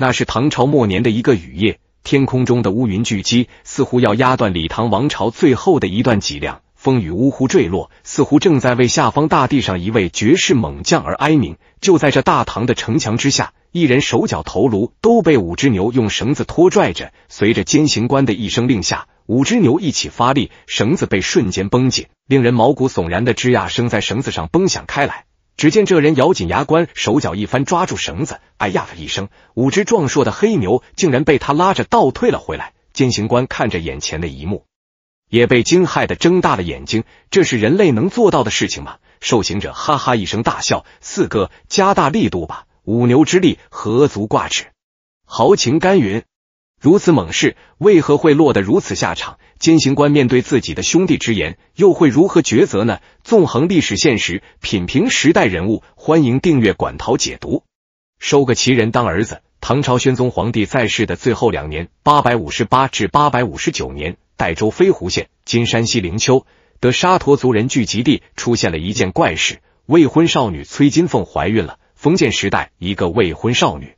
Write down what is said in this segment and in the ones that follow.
那是唐朝末年的一个雨夜，天空中的乌云聚集，似乎要压断李唐王朝最后的一段脊梁。风雨呜呼坠落，似乎正在为下方大地上一位绝世猛将而哀鸣。就在这大唐的城墙之下，一人手脚头颅都被五只牛用绳子拖拽着。随着监刑官的一声令下，五只牛一起发力，绳子被瞬间绷紧，令人毛骨悚然的吱呀声在绳子上崩响开来。只见这人咬紧牙关，手脚一翻，抓住绳子，哎呀的一声，五只壮硕的黑牛竟然被他拉着倒退了回来。监刑官看着眼前的一幕。也被惊骇的睁大了眼睛，这是人类能做到的事情吗？受刑者哈哈一声大笑：“四哥，加大力度吧，五牛之力何足挂齿。”豪情甘云，如此猛士为何会落得如此下场？监刑官面对自己的兄弟之言，又会如何抉择呢？纵横历史现实，品评时代人物，欢迎订阅管陶解读。收个奇人当儿子。唐朝宣宗皇帝在世的最后两年，八百五十八至八百五十九年。代州飞狐县（今山西灵丘）的沙陀族人聚集地出现了一件怪事：未婚少女崔金凤怀孕了。封建时代，一个未婚少女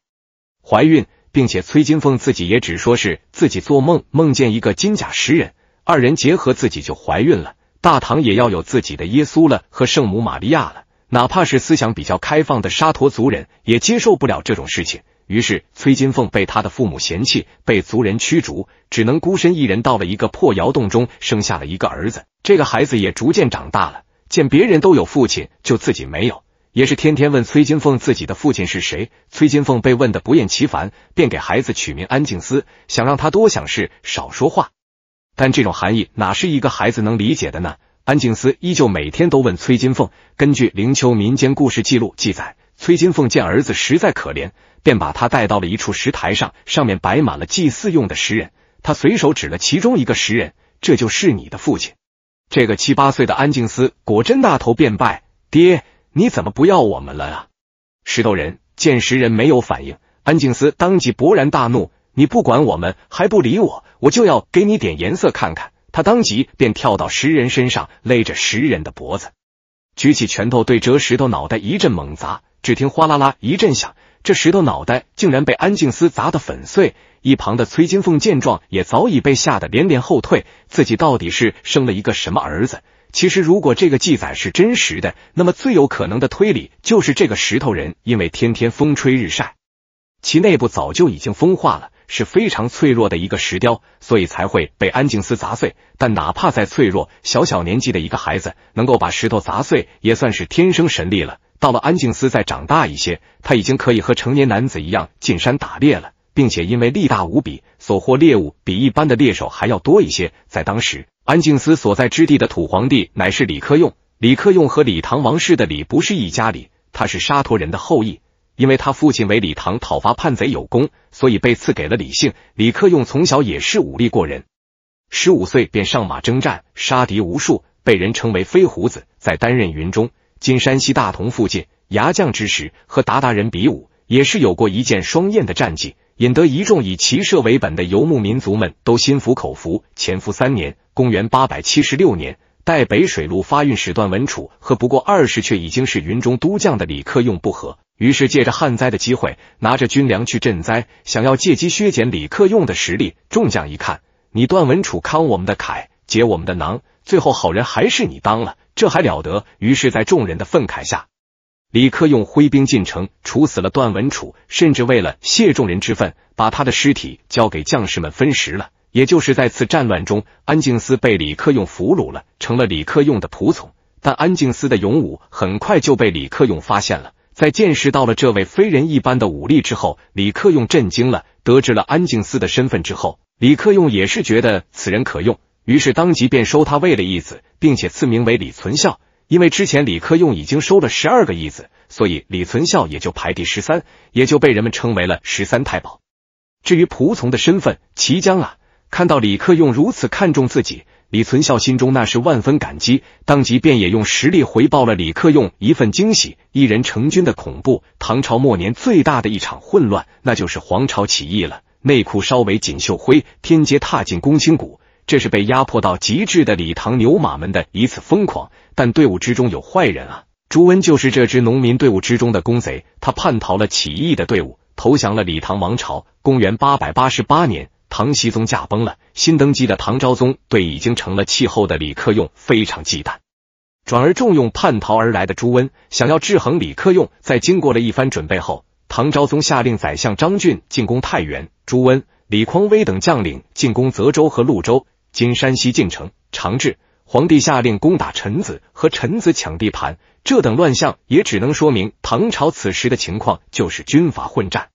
怀孕，并且崔金凤自己也只说是自己做梦梦见一个金甲石人，二人结合自己就怀孕了。大唐也要有自己的耶稣了和圣母玛利亚了，哪怕是思想比较开放的沙陀族人也接受不了这种事情。于是，崔金凤被他的父母嫌弃，被族人驱逐，只能孤身一人到了一个破窑洞中，生下了一个儿子。这个孩子也逐渐长大了，见别人都有父亲，就自己没有，也是天天问崔金凤自己的父亲是谁。崔金凤被问的不厌其烦，便给孩子取名安静思，想让他多想事，少说话。但这种含义哪是一个孩子能理解的呢？安静思依旧每天都问崔金凤。根据灵丘民间故事记录记载，崔金凤见儿子实在可怜。便把他带到了一处石台上，上面摆满了祭祀用的石人。他随手指了其中一个石人：“这就是你的父亲。”这个七八岁的安静思果真大头便拜：“爹，你怎么不要我们了啊？”石头人见石人没有反应，安静思当即勃然大怒：“你不管我们，还不理我，我就要给你点颜色看看！”他当即便跳到石人身上，勒着石人的脖子，举起拳头对折石头脑袋一阵猛砸。只听哗啦啦一阵响。这石头脑袋竟然被安静思砸得粉碎，一旁的崔金凤见状也早已被吓得连连后退。自己到底是生了一个什么儿子？其实，如果这个记载是真实的，那么最有可能的推理就是这个石头人因为天天风吹日晒，其内部早就已经风化了，是非常脆弱的一个石雕，所以才会被安静思砸碎。但哪怕再脆弱，小小年纪的一个孩子能够把石头砸碎，也算是天生神力了。到了安静思再长大一些，他已经可以和成年男子一样进山打猎了，并且因为力大无比，所获猎物比一般的猎手还要多一些。在当时，安静思所在之地的土皇帝乃是李克用。李克用和李唐王室的李不是一家里，他是沙陀人的后裔。因为他父亲为李唐讨伐叛贼有功，所以被赐给了李姓。李克用从小也是武力过人，十五岁便上马征战，杀敌无数，被人称为飞胡子。在担任云中。今山西大同附近牙将之时，和鞑靼人比武，也是有过一箭双焰的战绩，引得一众以骑射为本的游牧民族们都心服口服。潜伏三年，公元八百七十六年，代北水路发运使段文楚和不过二十却已经是云中都将的李克用不和，于是借着旱灾的机会，拿着军粮去赈灾，想要借机削减李克用的实力。众将一看，你段文楚慷我们的慨，解我们的囊，最后好人还是你当了。这还了得！于是，在众人的愤慨下，李克用挥兵进城，处死了段文楚，甚至为了谢众人之愤，把他的尸体交给将士们分食了。也就是在此战乱中，安静思被李克用俘虏了，成了李克用的仆从。但安静思的勇武很快就被李克用发现了。在见识到了这位非人一般的武力之后，李克用震惊了。得知了安静思的身份之后，李克用也是觉得此人可用。于是当即便收他为了义子，并且赐名为李存孝。因为之前李克用已经收了十二个义子，所以李存孝也就排第十三，也就被人们称为了十三太保。至于仆从的身份，齐江啊，看到李克用如此看重自己，李存孝心中那是万分感激，当即便也用实力回报了李克用一份惊喜。一人成军的恐怖，唐朝末年最大的一场混乱，那就是黄巢起义了。内裤稍为锦绣灰，天街踏进宫青谷。这是被压迫到极致的李唐牛马们的一次疯狂，但队伍之中有坏人啊！朱温就是这支农民队伍之中的公贼，他叛逃了起义的队伍，投降了李唐王朝。公元八百八十八年，唐僖宗驾崩了，新登基的唐昭宗对已经成了气候的李克用非常忌惮，转而重用叛逃而来的朱温，想要制衡李克用。在经过了一番准备后，唐昭宗下令宰相张俊进攻太原，朱温、李匡威等将领进攻泽州和潞州（今山西晋城）。长治皇帝下令攻打臣子，和臣子抢地盘。这等乱象也只能说明唐朝此时的情况就是军阀混战。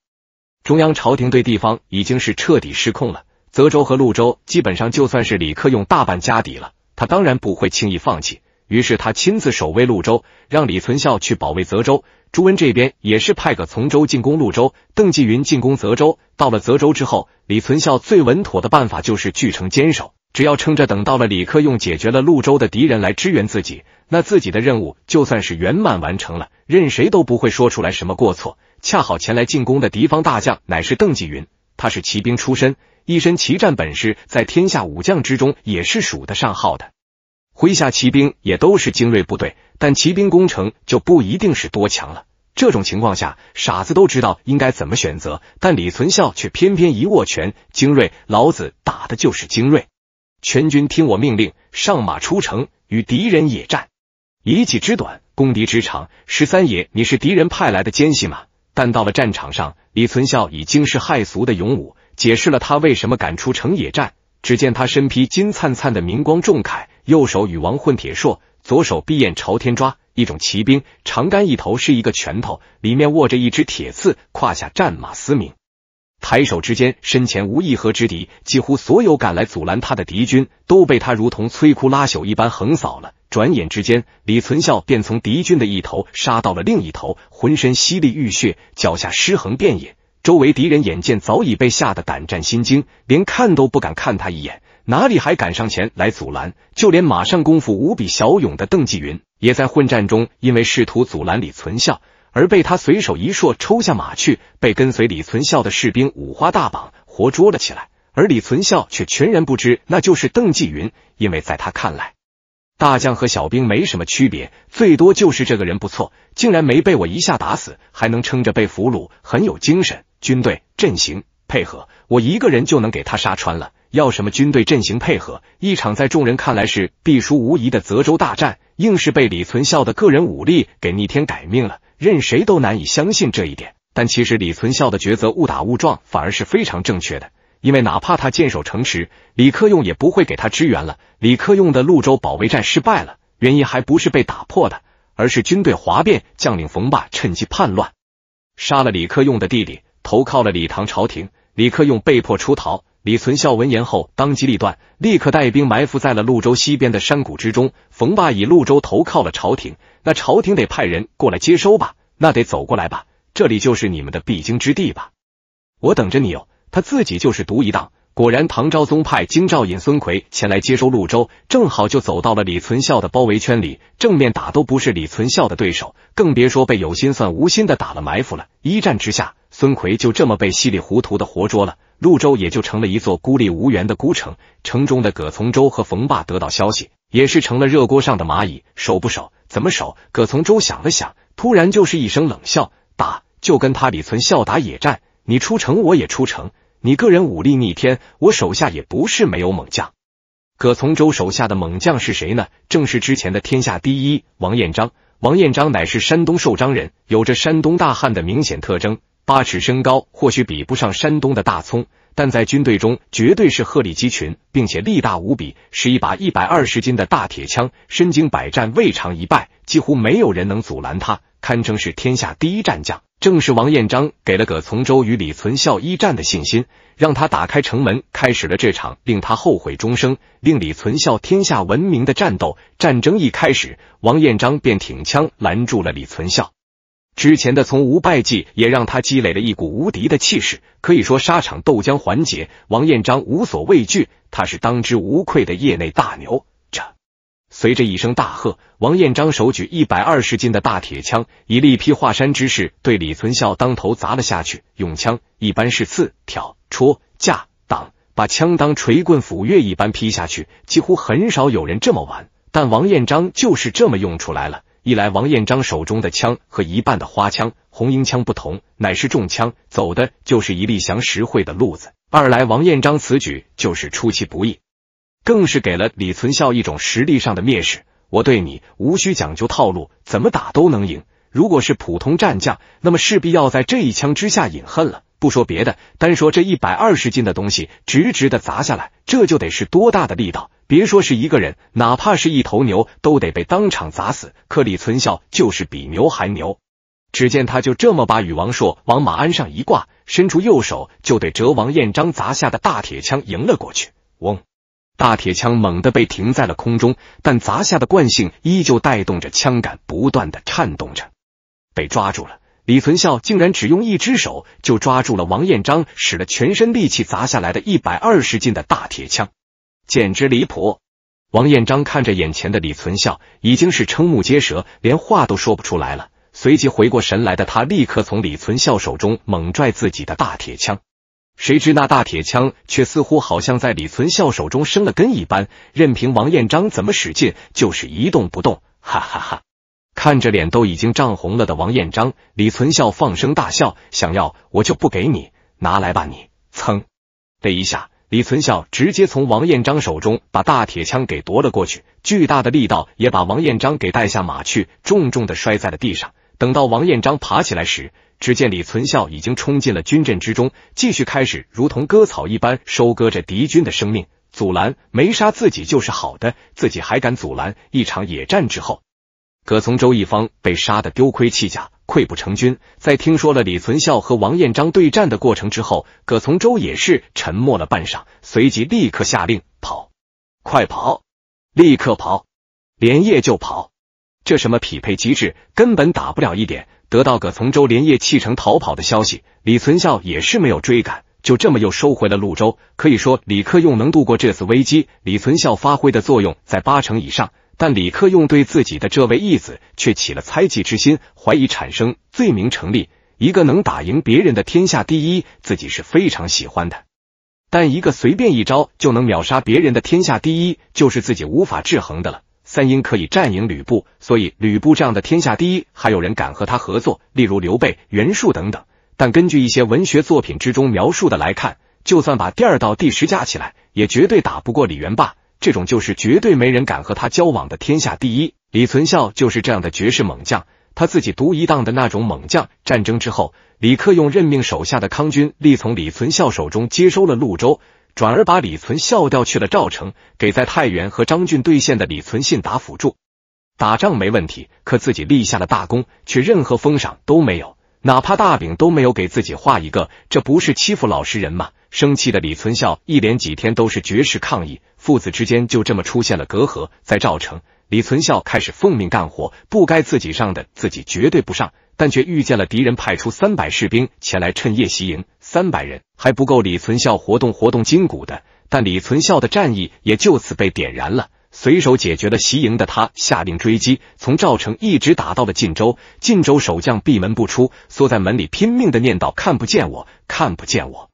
中央朝廷对地方已经是彻底失控了。泽州和潞州基本上就算是李克用大半家底了，他当然不会轻易放弃。于是他亲自守卫潞州，让李存孝去保卫泽州。朱温这边也是派个从州进攻潞州，邓继云进攻泽州。到了泽州之后，李存孝最稳妥的办法就是据城坚守，只要撑着等到了李克用解决了潞州的敌人来支援自己，那自己的任务就算是圆满完成了，任谁都不会说出来什么过错。恰好前来进攻的敌方大将乃是邓继云，他是骑兵出身，一身骑战本事在天下武将之中也是数得上号的。麾下骑兵也都是精锐部队，但骑兵攻城就不一定是多强了。这种情况下，傻子都知道应该怎么选择，但李存孝却偏偏一握拳，精锐，老子打的就是精锐，全军听我命令，上马出城，与敌人野战，以己之短，攻敌之长。十三爷，你是敌人派来的奸细吗？但到了战场上，李存孝以惊世骇俗的勇武解释了他为什么敢出城野战。只见他身披金灿灿的明光重铠，右手与王混铁槊，左手碧焰朝天抓，一种骑兵，长杆一头是一个拳头，里面握着一只铁刺，胯下战马嘶鸣。抬手之间，身前无一合之敌，几乎所有赶来阻拦他的敌军都被他如同摧枯拉朽一般横扫了。转眼之间，李存孝便从敌军的一头杀到了另一头，浑身犀利浴血，脚下尸横遍野。周围敌人眼见早已被吓得胆战心惊，连看都不敢看他一眼，哪里还敢上前来阻拦？就连马上功夫无比骁勇的邓继云，也在混战中因为试图阻拦李存孝，而被他随手一槊抽下马去，被跟随李存孝的士兵五花大绑，活捉了起来。而李存孝却全然不知那就是邓继云，因为在他看来。大将和小兵没什么区别，最多就是这个人不错，竟然没被我一下打死，还能撑着被俘虏，很有精神。军队阵型配合，我一个人就能给他杀穿了。要什么军队阵型配合？一场在众人看来是必输无疑的泽州大战，硬是被李存孝的个人武力给逆天改命了，任谁都难以相信这一点。但其实李存孝的抉择误打误撞，反而是非常正确的。因为哪怕他坚守城池，李克用也不会给他支援了。李克用的潞州保卫战失败了，原因还不是被打破的，而是军队哗变，将领冯霸趁机叛乱，杀了李克用的弟弟，投靠了李唐朝廷。李克用被迫出逃，李存孝闻言后当机立断，立刻带兵埋伏在了潞州西边的山谷之中。冯霸以潞州投靠了朝廷，那朝廷得派人过来接收吧？那得走过来吧？这里就是你们的必经之地吧？我等着你哦。他自己就是独一档，果然唐昭宗派京兆尹孙奎前来接收潞州，正好就走到了李存孝的包围圈里，正面打都不是李存孝的对手，更别说被有心算无心的打了埋伏了。一战之下，孙奎就这么被稀里糊涂的活捉了，潞州也就成了一座孤立无援的孤城。城中的葛从周和冯霸得到消息，也是成了热锅上的蚂蚁，守不守？怎么守？葛从周想了想，突然就是一声冷笑：“打，就跟他李存孝打野战。”你出城，我也出城。你个人武力逆天，我手下也不是没有猛将。葛从周手下的猛将是谁呢？正是之前的天下第一王彦章。王彦章乃是山东寿张人，有着山东大汉的明显特征。八尺身高，或许比不上山东的大葱，但在军队中绝对是鹤立鸡群，并且力大无比，是一把一百二十斤的大铁枪，身经百战，未尝一败，几乎没有人能阻拦他，堪称是天下第一战将。正是王彦章给了葛从周与李存孝一战的信心，让他打开城门，开始了这场令他后悔终生、令李存孝天下闻名的战斗。战争一开始，王彦章便挺枪拦住了李存孝。之前的从无败绩，也让他积累了一股无敌的气势。可以说，沙场斗将环节，王彦章无所畏惧，他是当之无愧的业内大牛。随着一声大喝，王彦章手举一百二十斤的大铁枪，以力劈华山之势对李存孝当头砸了下去。用枪一般是刺、挑、戳、架、挡，把枪当锤棍斧钺一般劈下去，几乎很少有人这么玩。但王彦章就是这么用出来了。一来，王彦章手中的枪和一半的花枪。红缨枪不同，乃是重枪，走的就是一力降实惠的路子。二来，王彦章此举就是出其不意，更是给了李存孝一种实力上的蔑视。我对你无需讲究套路，怎么打都能赢。如果是普通战将，那么势必要在这一枪之下饮恨了。不说别的，单说这一百二十斤的东西直直的砸下来，这就得是多大的力道？别说是一个人，哪怕是一头牛，都得被当场砸死。可李存孝就是比牛还牛。只见他就这么把禹王朔往马鞍上一挂，伸出右手就对折王彦章砸下的大铁枪迎了过去。嗡！大铁枪猛地被停在了空中，但砸下的惯性依旧带动着枪杆不断的颤动着。被抓住了，李存孝竟然只用一只手就抓住了王彦章使了全身力气砸下来的一百二十斤的大铁枪，简直离谱！王彦章看着眼前的李存孝，已经是瞠目结舌，连话都说不出来了。随即回过神来的他，立刻从李存孝手中猛拽自己的大铁枪。谁知那大铁枪却似乎好像在李存孝手中生了根一般，任凭王彦章怎么使劲，就是一动不动。哈哈哈！看着脸都已经涨红了的王彦章，李存孝放声大笑：“想要我就不给你，拿来吧你！”噌的一下，李存孝直接从王彦章手中把大铁枪给夺了过去，巨大的力道也把王彦章给带下马去，重重的摔在了地上。等到王彦章爬起来时，只见李存孝已经冲进了军阵之中，继续开始如同割草一般收割着敌军的生命。阻拦没杀自己就是好的，自己还敢阻拦？一场野战之后，葛从周一方被杀得丢盔弃甲、溃不成军。在听说了李存孝和王彦章对战的过程之后，葛从周也是沉默了半晌，随即立刻下令跑，快跑，立刻跑，连夜就跑。这什么匹配机制，根本打不了一点。得到葛从周连夜弃城逃跑的消息，李存孝也是没有追赶，就这么又收回了潞州。可以说，李克用能度过这次危机，李存孝发挥的作用在八成以上。但李克用对自己的这位义子却起了猜忌之心，怀疑产生，罪名成立。一个能打赢别人的天下第一，自己是非常喜欢的；但一个随便一招就能秒杀别人的天下第一，就是自己无法制衡的了。三英可以战赢吕布，所以吕布这样的天下第一，还有人敢和他合作，例如刘备、袁术等等。但根据一些文学作品之中描述的来看，就算把第二到第十加起来，也绝对打不过李元霸。这种就是绝对没人敢和他交往的天下第一。李存孝就是这样的绝世猛将，他自己独一档的那种猛将。战争之后，李克用任命手下的康军力从李存孝手中接收了潞州。转而把李存孝调去了赵城，给在太原和张俊对线的李存信打辅助。打仗没问题，可自己立下了大功，却任何封赏都没有，哪怕大饼都没有给自己画一个，这不是欺负老实人吗？生气的李存孝一连几天都是绝食抗议，父子之间就这么出现了隔阂。在赵城，李存孝开始奉命干活，不该自己上的自己绝对不上，但却遇见了敌人派出三百士兵前来趁夜袭营。三百人还不够李存孝活动活动筋骨的，但李存孝的战意也就此被点燃了。随手解决了袭营的他，下令追击，从赵城一直打到了晋州。晋州守将闭门不出，缩在门里拼命的念叨：“看不见我，看不见我。”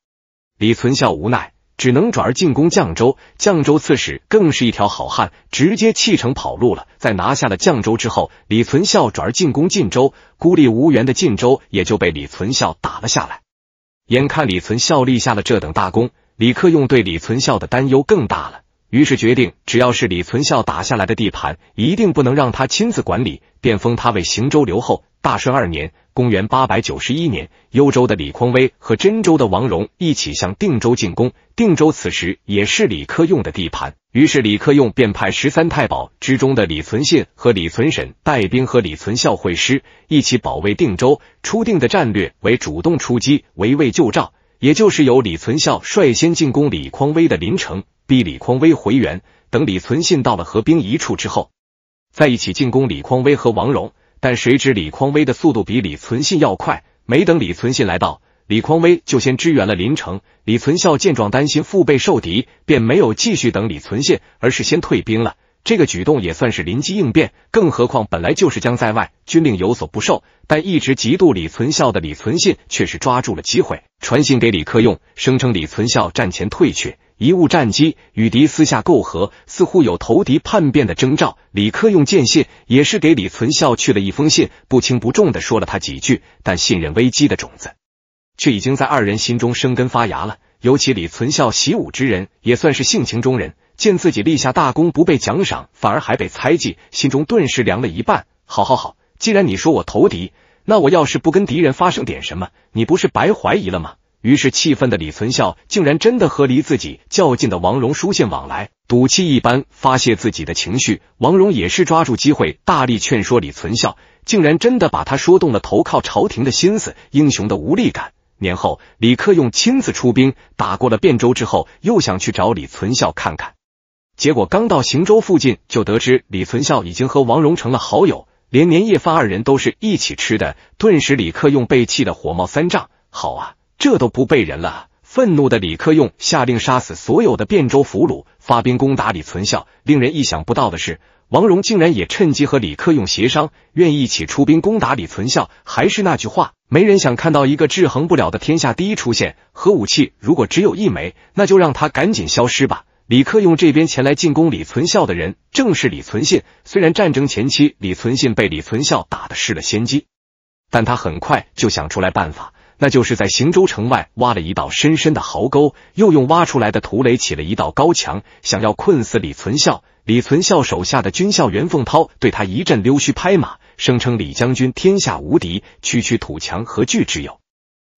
李存孝无奈，只能转而进攻绛州。绛州刺史更是一条好汉，直接弃城跑路了。在拿下了绛州之后，李存孝转而进攻晋州，孤立无援的晋州也就被李存孝打了下来。眼看李存孝立下了这等大功，李克用对李存孝的担忧更大了，于是决定，只要是李存孝打下来的地盘，一定不能让他亲自管理，便封他为行州留后。大顺二年（公元八百九十一年），幽州的李匡威和真州的王荣一起向定州进攻。定州此时也是李克用的地盘，于是李克用便派十三太保之中的李存信和李存审带兵和李存孝会师，一起保卫定州。初定的战略为主动出击，围魏救赵，也就是由李存孝率先进攻李匡威的临城，逼李匡威回援。等李存信到了合兵一处之后，再一起进攻李匡威和王荣。但谁知李匡威的速度比李存信要快，没等李存信来到，李匡威就先支援了临城。李存孝见状，担心腹背受敌，便没有继续等李存信，而是先退兵了。这个举动也算是临机应变，更何况本来就是将在外，军令有所不受。但一直嫉妒李存孝的李存信却是抓住了机会，传信给李克用，声称李存孝战前退却，贻误战机，与敌私下媾和，似乎有投敌叛变的征兆。李克用见信，也是给李存孝去了一封信，不轻不重的说了他几句，但信任危机的种子，却已经在二人心中生根发芽了。尤其李存孝习武之人，也算是性情中人，见自己立下大功不被奖赏，反而还被猜忌，心中顿时凉了一半。好好好，既然你说我投敌，那我要是不跟敌人发生点什么，你不是白怀疑了吗？于是，气愤的李存孝竟然真的和离自己较近的王荣书信往来，赌气一般发泄自己的情绪。王荣也是抓住机会，大力劝说李存孝，竟然真的把他说动了投靠朝廷的心思。英雄的无力感。年后，李克用亲自出兵打过了汴州之后，又想去找李存孝看看，结果刚到行州附近，就得知李存孝已经和王荣成了好友，连年夜饭二人都是一起吃的。顿时，李克用被气得火冒三丈。好啊！这都不背人了！愤怒的李克用下令杀死所有的汴州俘虏，发兵攻打李存孝。令人意想不到的是，王荣竟然也趁机和李克用协商，愿意一起出兵攻打李存孝。还是那句话，没人想看到一个制衡不了的天下第一出现。核武器如果只有一枚，那就让他赶紧消失吧。李克用这边前来进攻李存孝的人，正是李存信。虽然战争前期李存信被李存孝打得失了先机，但他很快就想出来办法。那就是在行州城外挖了一道深深的壕沟，又用挖出来的土垒起了一道高墙，想要困死李存孝。李存孝手下的军校袁凤涛对他一阵溜须拍马，声称李将军天下无敌，区区土墙何惧之有？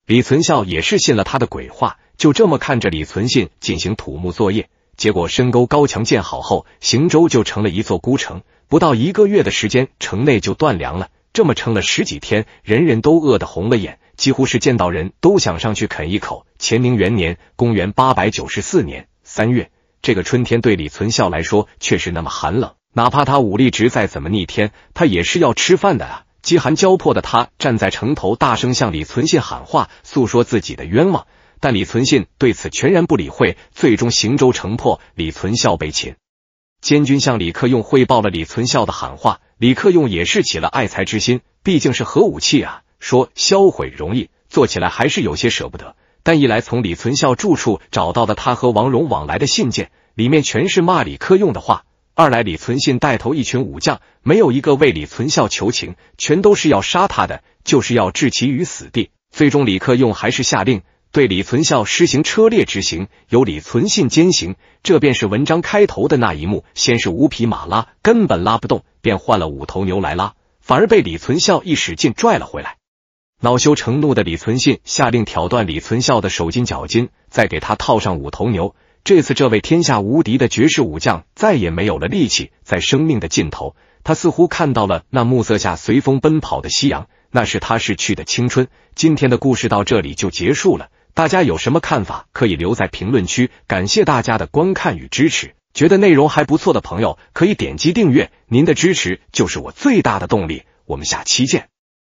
李存孝也是信了他的鬼话，就这么看着李存信进行土木作业。结果深沟高墙建好后，行州就成了一座孤城。不到一个月的时间，城内就断粮了。这么撑了十几天，人人都饿得红了眼。几乎是见到人都想上去啃一口。乾宁元年（公元八百九十四年）三月，这个春天对李存孝来说却是那么寒冷。哪怕他武力值再怎么逆天，他也是要吃饭的啊！饥寒交迫的他站在城头，大声向李存信喊话，诉说自己的冤枉。但李存信对此全然不理会。最终，行州城破，李存孝被擒。监军向李克用汇报了李存孝的喊话，李克用也是起了爱才之心，毕竟是核武器啊。说销毁容易，做起来还是有些舍不得。但一来从李存孝住处找到的他和王荣往来的信件，里面全是骂李克用的话；二来李存信带头一群武将，没有一个为李存孝求情，全都是要杀他的，就是要置其于死地。最终李克用还是下令对李存孝施行车裂之刑，由李存信监刑。这便是文章开头的那一幕：先是五匹马拉，根本拉不动，便换了五头牛来拉，反而被李存孝一使劲拽了回来。恼羞成怒的李存信下令挑断李存孝的手筋脚筋，再给他套上五头牛。这次，这位天下无敌的绝世武将再也没有了力气。在生命的尽头，他似乎看到了那暮色下随风奔跑的夕阳，那是他逝去的青春。今天的故事到这里就结束了，大家有什么看法可以留在评论区。感谢大家的观看与支持，觉得内容还不错的朋友可以点击订阅，您的支持就是我最大的动力。我们下期见。